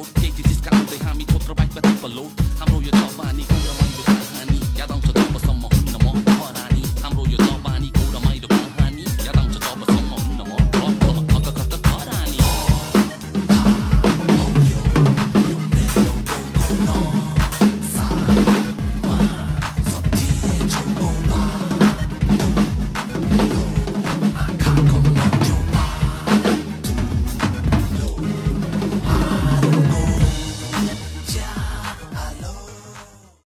រត់គេជាទីស្កាត់ទៅហាមីធត់ប្របាច់បាត់ប្រលូតហាមរយដល់បាននេះ